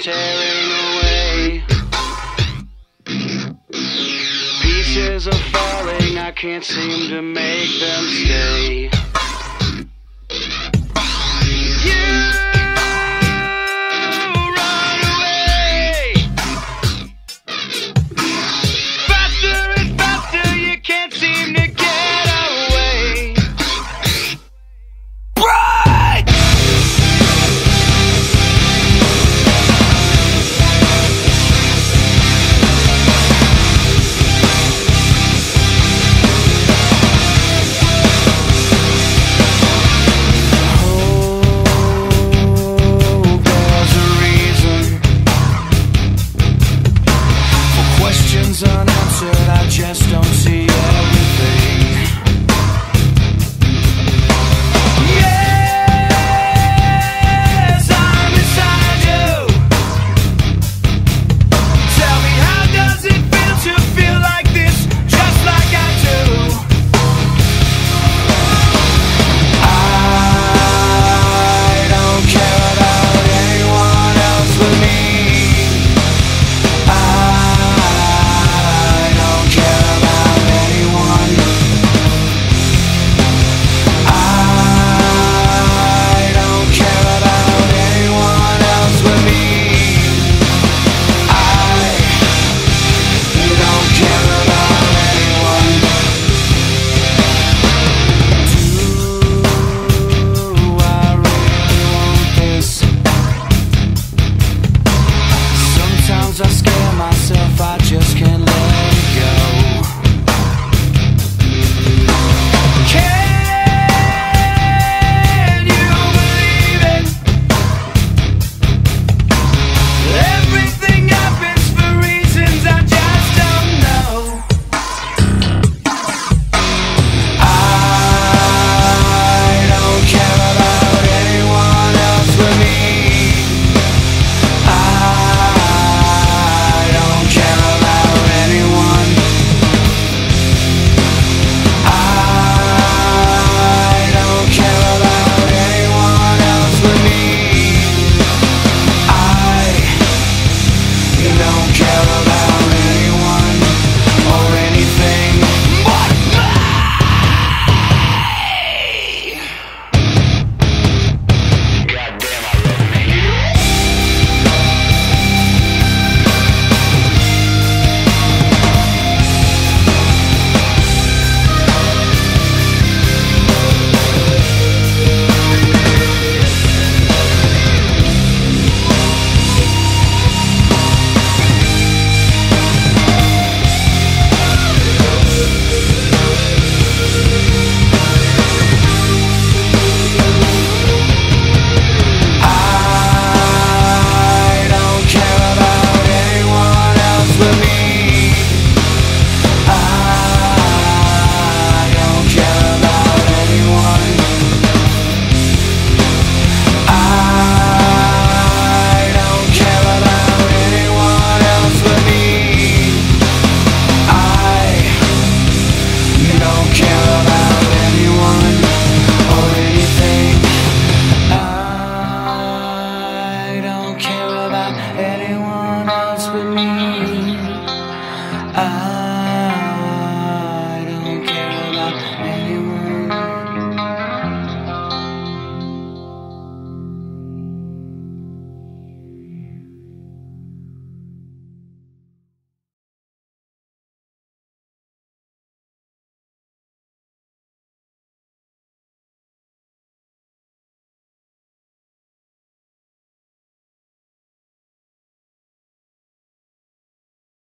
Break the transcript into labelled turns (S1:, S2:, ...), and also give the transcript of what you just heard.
S1: tearing away. Pieces are falling, I can't seem to make them stay. You unanswered. I just don't see everything. I just can't